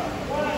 Wow.